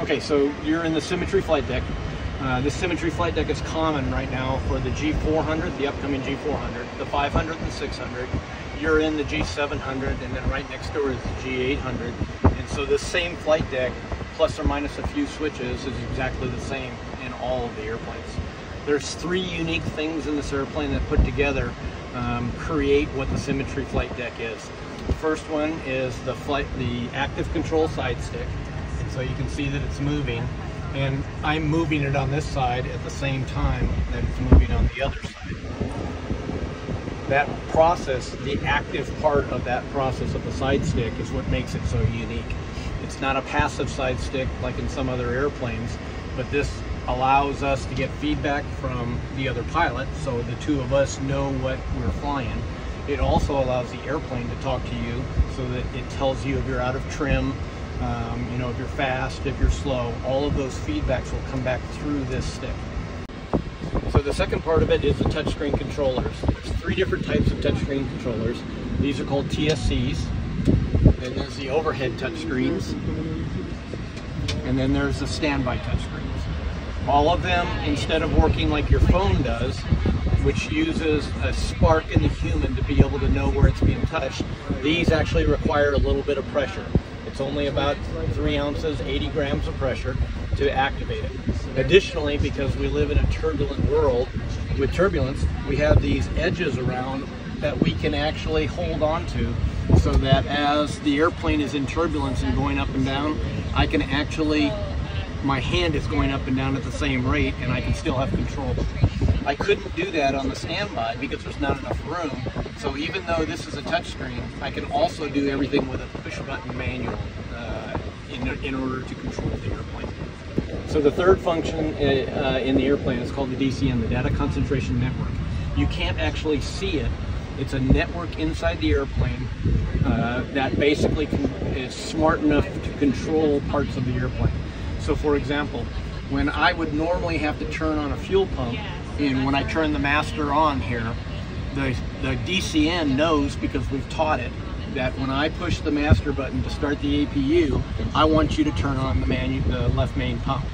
Okay, so you're in the Symmetry flight deck. Uh, Symmetry flight deck is common right now for the G400, the upcoming G400, the 500 and 600. You're in the G700, and then right next door is the G800. And so this same flight deck, plus or minus a few switches, is exactly the same in all of the airplanes. There's three unique things in this airplane that put together um, create what the Symmetry flight deck is. The first one is the flight, the active control side stick. So you can see that it's moving and I'm moving it on this side at the same time that it's moving on the other side. That process, the active part of that process of the side stick is what makes it so unique. It's not a passive side stick like in some other airplanes, but this allows us to get feedback from the other pilot so the two of us know what we're flying. It also allows the airplane to talk to you so that it tells you if you're out of trim, um, you know, if you're fast, if you're slow, all of those feedbacks will come back through this stick. So the second part of it is the touchscreen controllers. There's three different types of touchscreen controllers. These are called TSCs. Then there's the overhead touchscreens. And then there's the standby touchscreens. All of them, instead of working like your phone does, which uses a spark in the human to be able to know where it's being touched, these actually require a little bit of pressure. It's only about three ounces, 80 grams of pressure to activate it. Additionally, because we live in a turbulent world, with turbulence, we have these edges around that we can actually hold on to so that as the airplane is in turbulence and going up and down, I can actually, my hand is going up and down at the same rate and I can still have control. I couldn't do that on the standby because there's not enough room. So even though this is a touchscreen, I can also do everything with a push button manual uh, in, in order to control the airplane. So the third function uh, in the airplane is called the DCN, the Data Concentration Network. You can't actually see it. It's a network inside the airplane uh, that basically can, is smart enough to control parts of the airplane. So for example, when I would normally have to turn on a fuel pump, and when I turn the master on here, the, the DCN knows because we've taught it that when I push the master button to start the APU, I want you to turn on the, the left main pump.